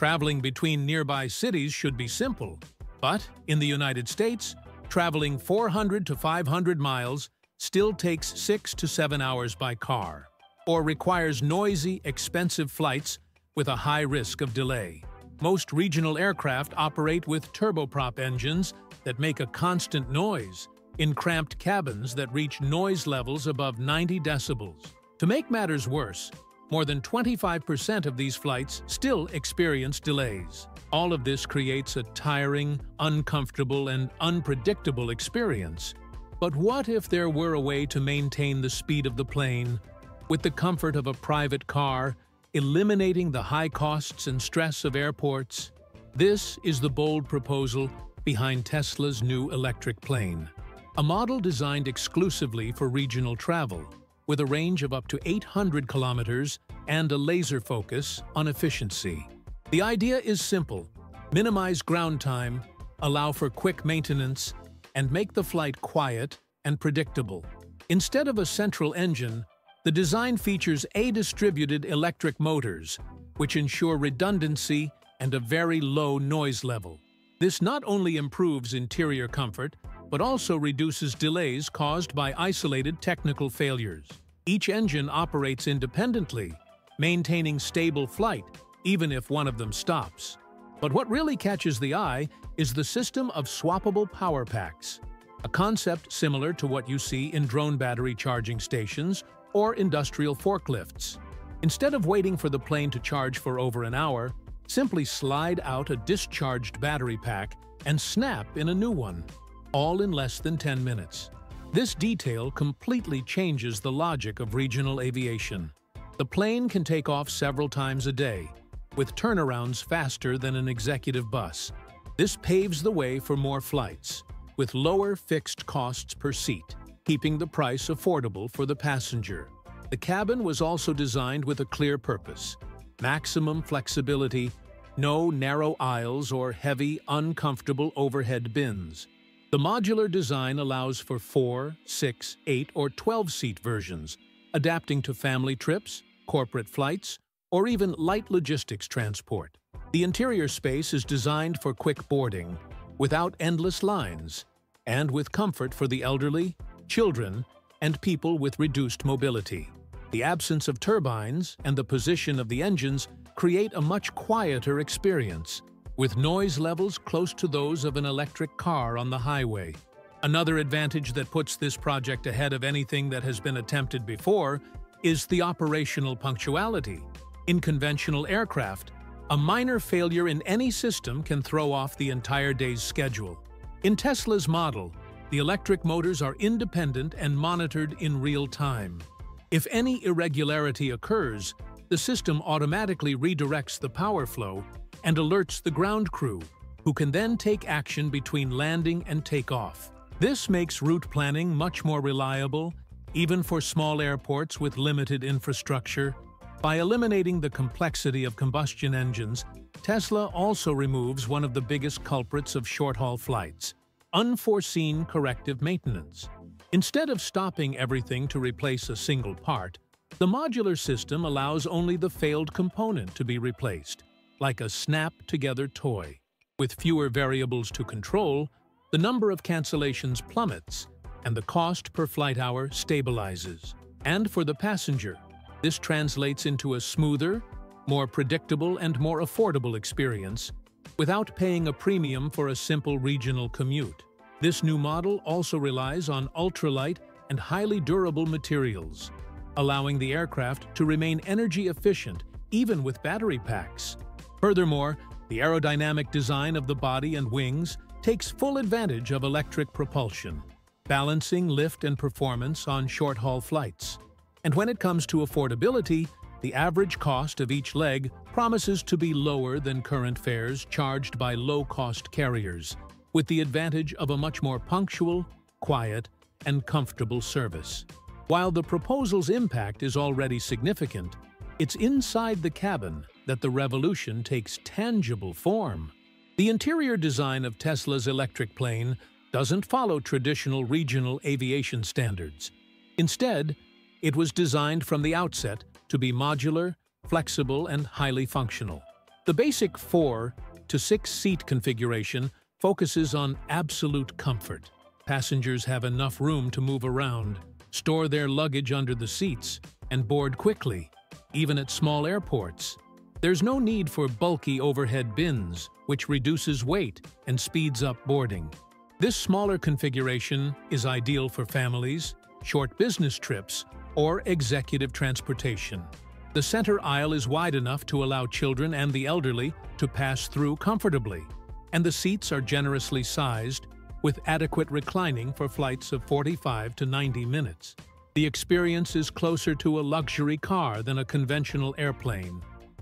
Traveling between nearby cities should be simple, but in the United States, traveling 400 to 500 miles still takes 6 to 7 hours by car, or requires noisy, expensive flights with a high risk of delay. Most regional aircraft operate with turboprop engines that make a constant noise in cramped cabins that reach noise levels above 90 decibels. To make matters worse, more than 25% of these flights still experience delays. All of this creates a tiring, uncomfortable, and unpredictable experience. But what if there were a way to maintain the speed of the plane with the comfort of a private car eliminating the high costs and stress of airports. This is the bold proposal behind Tesla's new electric plane. A model designed exclusively for regional travel, with a range of up to 800 kilometers and a laser focus on efficiency. The idea is simple. Minimize ground time, allow for quick maintenance, and make the flight quiet and predictable. Instead of a central engine, the design features A-distributed electric motors, which ensure redundancy and a very low noise level. This not only improves interior comfort, but also reduces delays caused by isolated technical failures. Each engine operates independently, maintaining stable flight, even if one of them stops. But what really catches the eye is the system of swappable power packs, a concept similar to what you see in drone battery charging stations or industrial forklifts. Instead of waiting for the plane to charge for over an hour, simply slide out a discharged battery pack and snap in a new one, all in less than 10 minutes. This detail completely changes the logic of regional aviation. The plane can take off several times a day, with turnarounds faster than an executive bus. This paves the way for more flights, with lower fixed costs per seat keeping the price affordable for the passenger. The cabin was also designed with a clear purpose, maximum flexibility, no narrow aisles or heavy, uncomfortable overhead bins. The modular design allows for 4, 6, 8, or 12-seat versions, adapting to family trips, corporate flights, or even light logistics transport. The interior space is designed for quick boarding, without endless lines, and with comfort for the elderly, children, and people with reduced mobility. The absence of turbines and the position of the engines create a much quieter experience, with noise levels close to those of an electric car on the highway. Another advantage that puts this project ahead of anything that has been attempted before is the operational punctuality. In conventional aircraft, a minor failure in any system can throw off the entire day's schedule. In Tesla's model, the electric motors are independent and monitored in real time. If any irregularity occurs, the system automatically redirects the power flow and alerts the ground crew, who can then take action between landing and takeoff. This makes route planning much more reliable, even for small airports with limited infrastructure. By eliminating the complexity of combustion engines, Tesla also removes one of the biggest culprits of short-haul flights, unforeseen corrective maintenance. Instead of stopping everything to replace a single part, the modular system allows only the failed component to be replaced, like a snap-together toy. With fewer variables to control, the number of cancellations plummets and the cost per flight hour stabilizes. And for the passenger, this translates into a smoother, more predictable and more affordable experience without paying a premium for a simple regional commute. This new model also relies on ultralight and highly durable materials, allowing the aircraft to remain energy efficient even with battery packs. Furthermore, the aerodynamic design of the body and wings takes full advantage of electric propulsion, balancing lift and performance on short-haul flights. And when it comes to affordability, the average cost of each leg promises to be lower than current fares charged by low-cost carriers, with the advantage of a much more punctual, quiet, and comfortable service. While the proposal's impact is already significant, it's inside the cabin that the revolution takes tangible form. The interior design of Tesla's electric plane doesn't follow traditional regional aviation standards. Instead, it was designed from the outset to be modular, flexible, and highly functional. The basic four to six seat configuration focuses on absolute comfort. Passengers have enough room to move around, store their luggage under the seats, and board quickly, even at small airports. There's no need for bulky overhead bins, which reduces weight and speeds up boarding. This smaller configuration is ideal for families, short business trips, or executive transportation. The center aisle is wide enough to allow children and the elderly to pass through comfortably, and the seats are generously sized with adequate reclining for flights of 45 to 90 minutes. The experience is closer to a luxury car than a conventional airplane.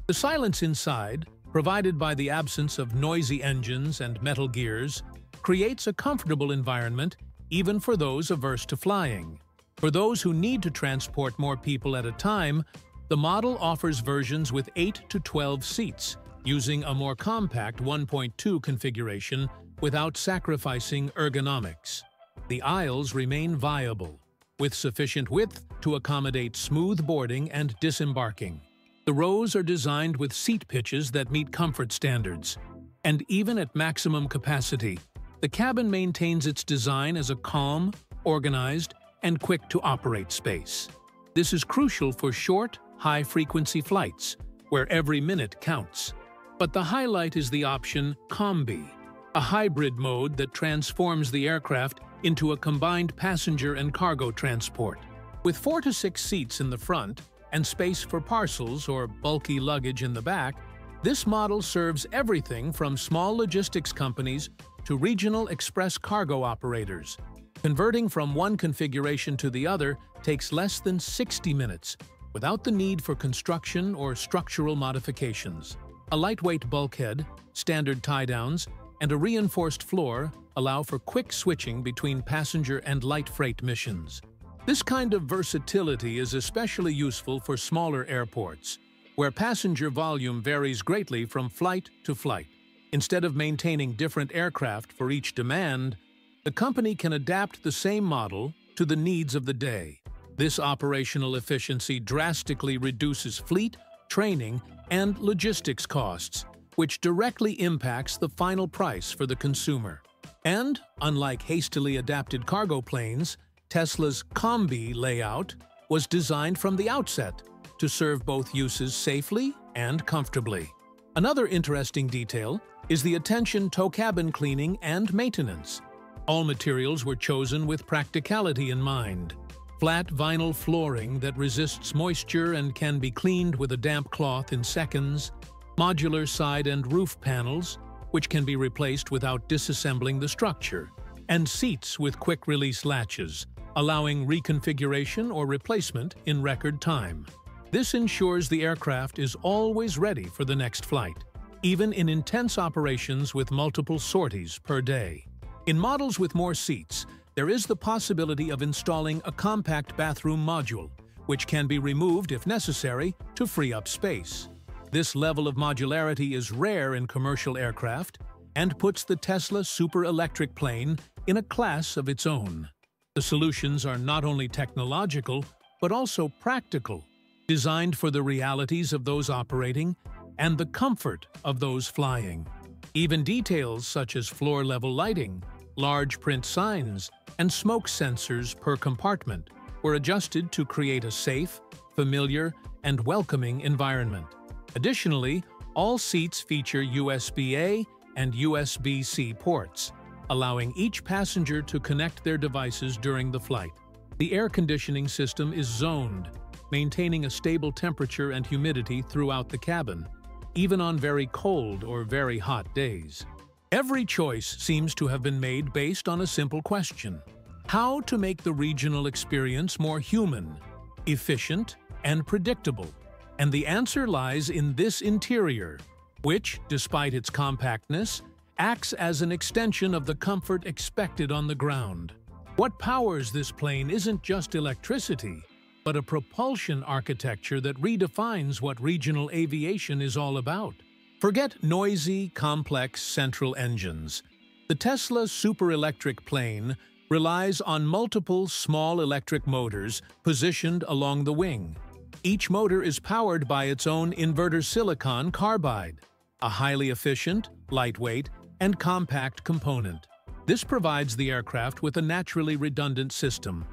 The silence inside, provided by the absence of noisy engines and metal gears, creates a comfortable environment even for those averse to flying. For those who need to transport more people at a time, the model offers versions with 8 to 12 seats, using a more compact 1.2 configuration without sacrificing ergonomics. The aisles remain viable, with sufficient width to accommodate smooth boarding and disembarking. The rows are designed with seat pitches that meet comfort standards, and even at maximum capacity, the cabin maintains its design as a calm, organized, and quick-to-operate space. This is crucial for short, high-frequency flights, where every minute counts. But the highlight is the option Combi, a hybrid mode that transforms the aircraft into a combined passenger and cargo transport. With four to six seats in the front and space for parcels or bulky luggage in the back, this model serves everything from small logistics companies to regional express cargo operators. Converting from one configuration to the other takes less than 60 minutes, without the need for construction or structural modifications. A lightweight bulkhead, standard tie-downs, and a reinforced floor allow for quick switching between passenger and light freight missions. This kind of versatility is especially useful for smaller airports, where passenger volume varies greatly from flight to flight. Instead of maintaining different aircraft for each demand, the company can adapt the same model to the needs of the day. This operational efficiency drastically reduces fleet, training, and logistics costs, which directly impacts the final price for the consumer. And, unlike hastily adapted cargo planes, Tesla's Combi layout was designed from the outset to serve both uses safely and comfortably. Another interesting detail is the attention to cabin cleaning and maintenance. All materials were chosen with practicality in mind. Flat vinyl flooring that resists moisture and can be cleaned with a damp cloth in seconds, modular side and roof panels, which can be replaced without disassembling the structure, and seats with quick-release latches, allowing reconfiguration or replacement in record time. This ensures the aircraft is always ready for the next flight, even in intense operations with multiple sorties per day. In models with more seats, there is the possibility of installing a compact bathroom module, which can be removed if necessary to free up space. This level of modularity is rare in commercial aircraft and puts the Tesla Super Electric plane in a class of its own. The solutions are not only technological, but also practical, designed for the realities of those operating and the comfort of those flying. Even details such as floor-level lighting, large print signs, and smoke sensors per compartment were adjusted to create a safe, familiar, and welcoming environment. Additionally, all seats feature USB-A and USB-C ports, allowing each passenger to connect their devices during the flight. The air conditioning system is zoned, maintaining a stable temperature and humidity throughout the cabin, even on very cold or very hot days. Every choice seems to have been made based on a simple question. How to make the regional experience more human, efficient, and predictable? And the answer lies in this interior, which, despite its compactness, acts as an extension of the comfort expected on the ground. What powers this plane isn't just electricity, but a propulsion architecture that redefines what regional aviation is all about. Forget noisy, complex central engines. The Tesla superelectric plane relies on multiple small electric motors positioned along the wing. Each motor is powered by its own inverter silicon carbide, a highly efficient, lightweight, and compact component. This provides the aircraft with a naturally redundant system.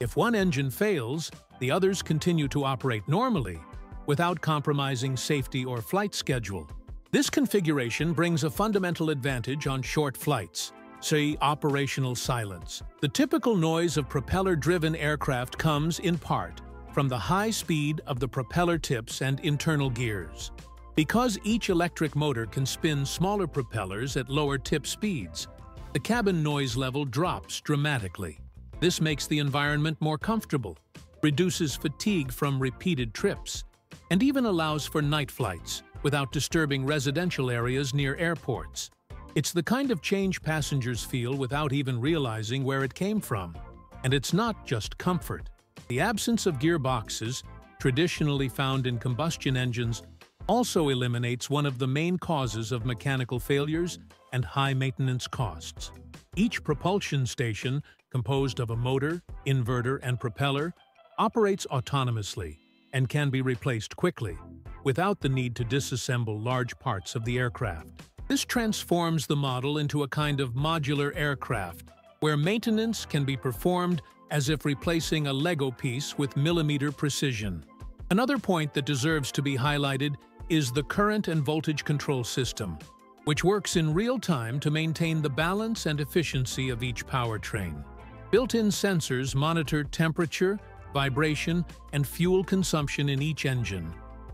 If one engine fails, the others continue to operate normally, without compromising safety or flight schedule. This configuration brings a fundamental advantage on short flights, say operational silence. The typical noise of propeller-driven aircraft comes, in part, from the high speed of the propeller tips and internal gears. Because each electric motor can spin smaller propellers at lower tip speeds, the cabin noise level drops dramatically. This makes the environment more comfortable, reduces fatigue from repeated trips, and even allows for night flights, without disturbing residential areas near airports. It's the kind of change passengers feel without even realizing where it came from. And it's not just comfort. The absence of gearboxes, traditionally found in combustion engines, also eliminates one of the main causes of mechanical failures and high maintenance costs. Each propulsion station, composed of a motor, inverter, and propeller, operates autonomously and can be replaced quickly without the need to disassemble large parts of the aircraft. This transforms the model into a kind of modular aircraft, where maintenance can be performed as if replacing a Lego piece with millimeter precision. Another point that deserves to be highlighted is the current and voltage control system, which works in real time to maintain the balance and efficiency of each powertrain. Built-in sensors monitor temperature, vibration, and fuel consumption in each engine,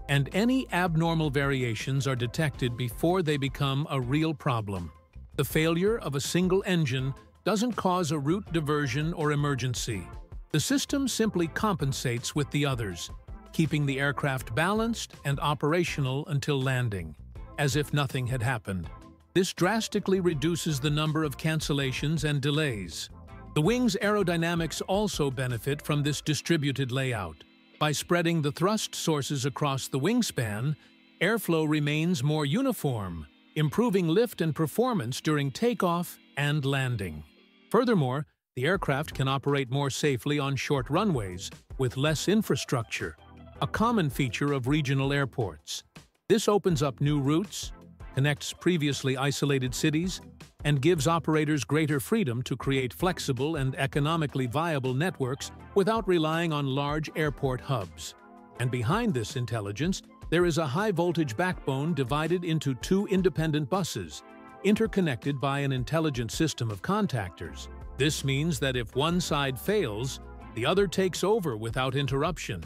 and any abnormal variations are detected before they become a real problem. The failure of a single engine doesn't cause a route diversion or emergency. The system simply compensates with the others, keeping the aircraft balanced and operational until landing, as if nothing had happened. This drastically reduces the number of cancellations and delays. The wing's aerodynamics also benefit from this distributed layout. By spreading the thrust sources across the wingspan, airflow remains more uniform, improving lift and performance during takeoff and landing. Furthermore, the aircraft can operate more safely on short runways with less infrastructure, a common feature of regional airports. This opens up new routes, connects previously isolated cities, and gives operators greater freedom to create flexible and economically viable networks without relying on large airport hubs. And behind this intelligence, there is a high-voltage backbone divided into two independent buses, interconnected by an intelligent system of contactors. This means that if one side fails, the other takes over without interruption.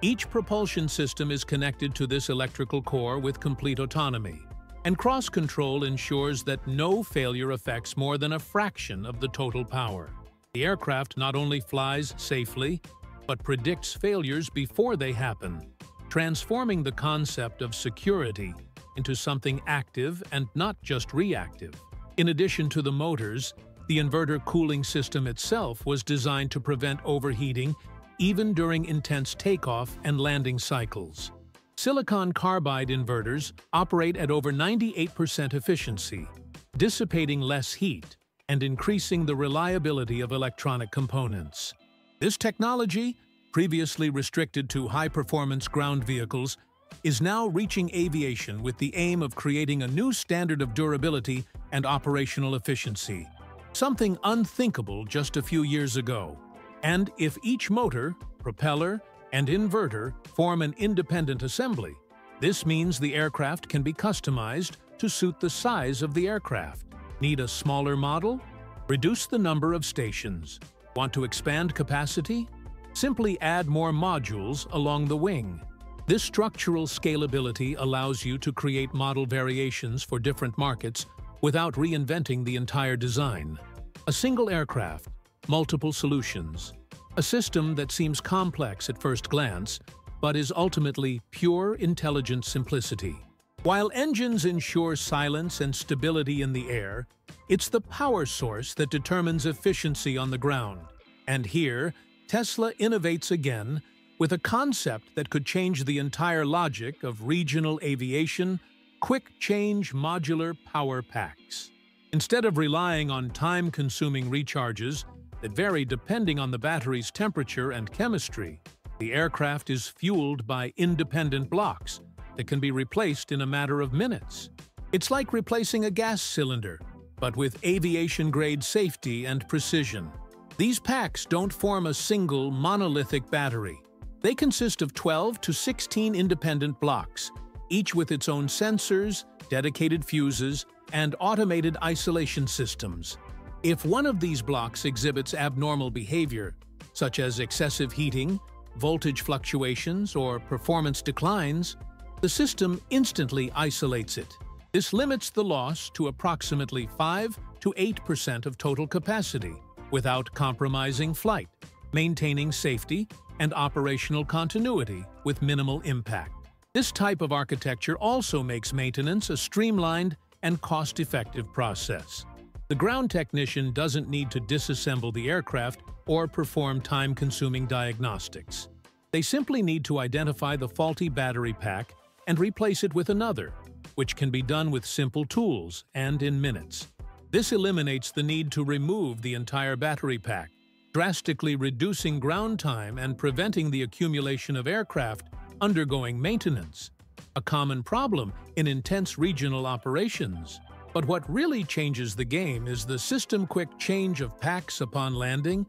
Each propulsion system is connected to this electrical core with complete autonomy and cross-control ensures that no failure affects more than a fraction of the total power. The aircraft not only flies safely, but predicts failures before they happen, transforming the concept of security into something active and not just reactive. In addition to the motors, the inverter cooling system itself was designed to prevent overheating even during intense takeoff and landing cycles. Silicon carbide inverters operate at over 98% efficiency, dissipating less heat and increasing the reliability of electronic components. This technology, previously restricted to high-performance ground vehicles, is now reaching aviation with the aim of creating a new standard of durability and operational efficiency, something unthinkable just a few years ago. And if each motor, propeller, and inverter form an independent assembly. This means the aircraft can be customized to suit the size of the aircraft. Need a smaller model? Reduce the number of stations. Want to expand capacity? Simply add more modules along the wing. This structural scalability allows you to create model variations for different markets without reinventing the entire design. A single aircraft, multiple solutions, a system that seems complex at first glance, but is ultimately pure intelligent simplicity. While engines ensure silence and stability in the air, it's the power source that determines efficiency on the ground. And here, Tesla innovates again with a concept that could change the entire logic of regional aviation, quick-change modular power packs. Instead of relying on time-consuming recharges, that vary depending on the battery's temperature and chemistry. The aircraft is fueled by independent blocks that can be replaced in a matter of minutes. It's like replacing a gas cylinder, but with aviation-grade safety and precision. These packs don't form a single monolithic battery. They consist of 12 to 16 independent blocks, each with its own sensors, dedicated fuses, and automated isolation systems. If one of these blocks exhibits abnormal behavior, such as excessive heating, voltage fluctuations, or performance declines, the system instantly isolates it. This limits the loss to approximately 5 to 8% of total capacity without compromising flight, maintaining safety and operational continuity with minimal impact. This type of architecture also makes maintenance a streamlined and cost-effective process. The ground technician doesn't need to disassemble the aircraft or perform time-consuming diagnostics. They simply need to identify the faulty battery pack and replace it with another, which can be done with simple tools and in minutes. This eliminates the need to remove the entire battery pack, drastically reducing ground time and preventing the accumulation of aircraft undergoing maintenance, a common problem in intense regional operations. But what really changes the game is the system-quick change of packs upon landing.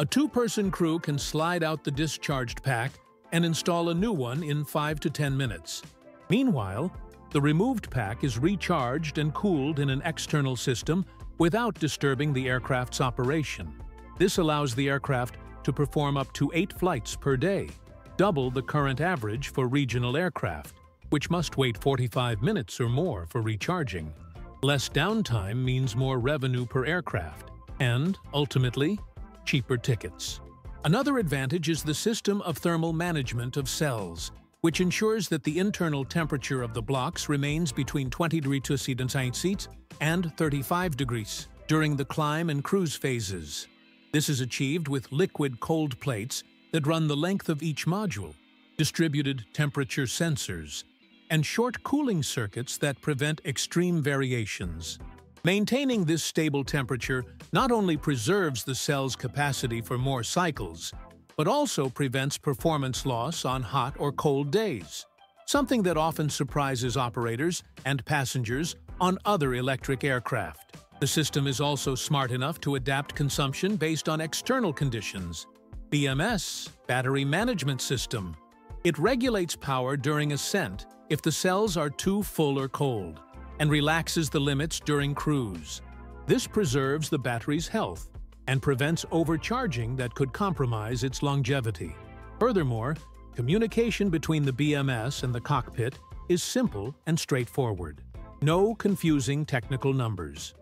A two-person crew can slide out the discharged pack and install a new one in 5 to 10 minutes. Meanwhile, the removed pack is recharged and cooled in an external system without disturbing the aircraft's operation. This allows the aircraft to perform up to eight flights per day, double the current average for regional aircraft, which must wait 45 minutes or more for recharging. Less downtime means more revenue per aircraft, and, ultimately, cheaper tickets. Another advantage is the system of thermal management of cells, which ensures that the internal temperature of the blocks remains between 20 degrees Celsius and 35 degrees during the climb and cruise phases. This is achieved with liquid cold plates that run the length of each module, distributed temperature sensors, and short cooling circuits that prevent extreme variations. Maintaining this stable temperature not only preserves the cell's capacity for more cycles, but also prevents performance loss on hot or cold days, something that often surprises operators and passengers on other electric aircraft. The system is also smart enough to adapt consumption based on external conditions. BMS, Battery Management System. It regulates power during ascent if the cells are too full or cold, and relaxes the limits during cruise. This preserves the battery's health and prevents overcharging that could compromise its longevity. Furthermore, communication between the BMS and the cockpit is simple and straightforward. No confusing technical numbers.